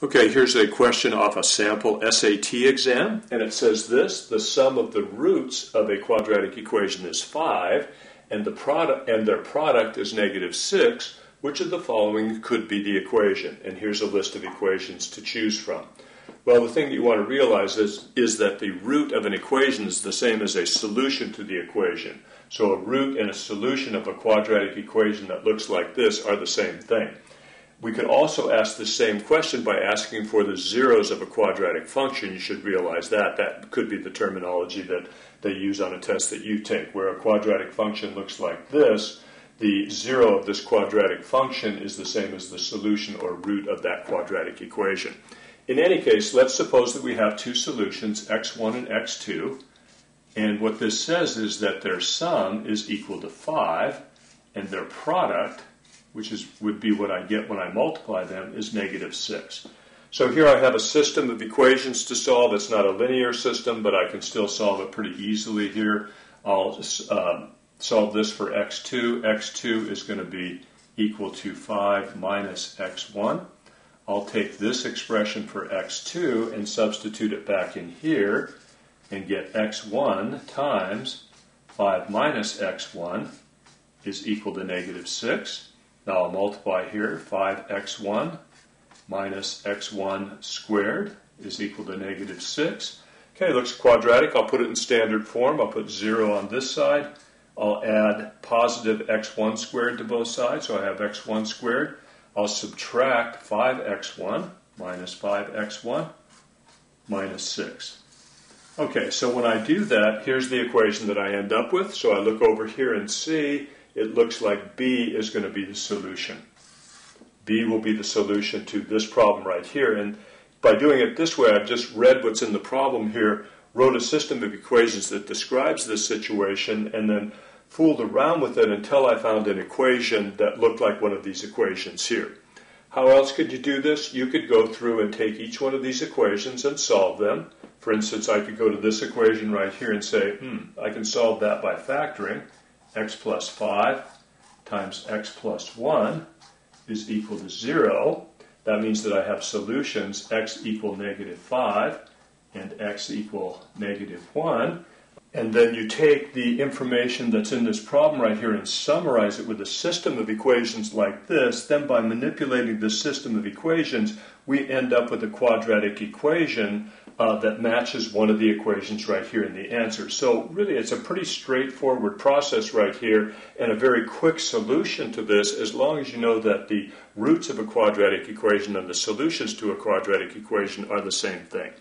Okay, here's a question off a sample SAT exam, and it says this the sum of the roots of a quadratic equation is 5, and, the product, and their product is negative 6. Which of the following could be the equation? And here's a list of equations to choose from. Well, the thing that you want to realize is, is that the root of an equation is the same as a solution to the equation. So a root and a solution of a quadratic equation that looks like this are the same thing. We could also ask the same question by asking for the zeros of a quadratic function. You should realize that. That could be the terminology that they use on a test that you take, where a quadratic function looks like this. The zero of this quadratic function is the same as the solution or root of that quadratic equation. In any case, let's suppose that we have two solutions, x1 and x2, and what this says is that their sum is equal to 5, and their product which is, would be what I get when I multiply them, is negative 6. So here I have a system of equations to solve. It's not a linear system, but I can still solve it pretty easily here. I'll uh, solve this for x2. x2 is going to be equal to 5 minus x1. I'll take this expression for x2 and substitute it back in here and get x1 times 5 minus x1 is equal to negative 6. Now I'll multiply here 5x1 minus x1 squared is equal to negative 6. Okay, looks quadratic. I'll put it in standard form. I'll put 0 on this side. I'll add positive x1 squared to both sides, so I have x1 squared. I'll subtract 5x1 minus 5x1 minus 6. Okay, so when I do that, here's the equation that I end up with. So I look over here and see it looks like B is going to be the solution. B will be the solution to this problem right here. And by doing it this way, I've just read what's in the problem here, wrote a system of equations that describes this situation, and then fooled around with it until I found an equation that looked like one of these equations here. How else could you do this? You could go through and take each one of these equations and solve them. For instance, I could go to this equation right here and say, hmm, I can solve that by factoring x plus 5 times x plus 1 is equal to 0. That means that I have solutions x equal negative 5 and x equal negative 1. And then you take the information that's in this problem right here and summarize it with a system of equations like this. Then, by manipulating the system of equations, we end up with a quadratic equation uh, that matches one of the equations right here in the answer. So really it's a pretty straightforward process right here and a very quick solution to this as long as you know that the roots of a quadratic equation and the solutions to a quadratic equation are the same thing.